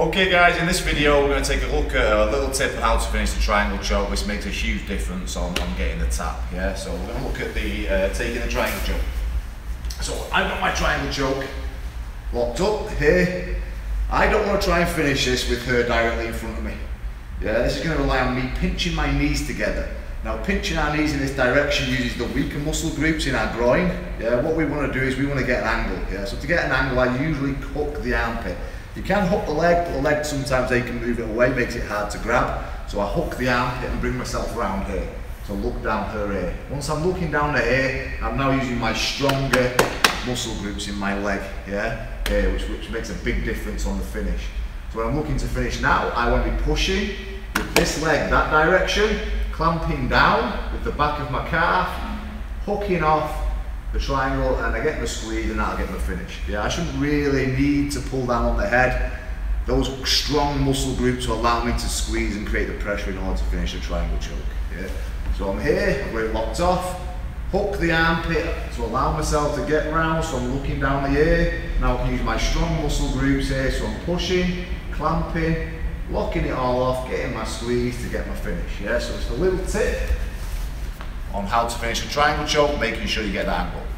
Okay guys, in this video we're going to take a look at a little tip on how to finish the triangle choke which makes a huge difference on, on getting the tap. Yeah, so we're going to look at the uh, taking the triangle choke. So I've got my triangle choke locked up here. I don't want to try and finish this with her directly in front of me. Yeah, this is going to rely on me pinching my knees together. Now pinching our knees in this direction uses the weaker muscle groups in our groin. Yeah, what we want to do is we want to get an angle. Yeah, so to get an angle I usually hook the armpit. You can hook the leg, but the leg sometimes they can move it away, makes it hard to grab. So I hook the armpit and bring myself around here. So look down her ear. Once I'm looking down the ear, I'm now using my stronger muscle groups in my leg, yeah, here, which, which makes a big difference on the finish. So when I'm looking to finish now, I want to be pushing with this leg that direction, clamping down with the back of my calf, hooking off, the triangle and I get the squeeze and that'll get the finish. Yeah, I shouldn't really need to pull down on the head. Those strong muscle groups will allow me to squeeze and create the pressure in order to finish a triangle choke. Yeah. So I'm here, I've got it locked off, hook the armpit to allow myself to get round, so I'm looking down the ear. Now I can use my strong muscle groups here, so I'm pushing, clamping, locking it all off, getting my squeeze to get my finish. Yeah, so it's a little tip on how to finish a triangle choke, making sure you get that angle.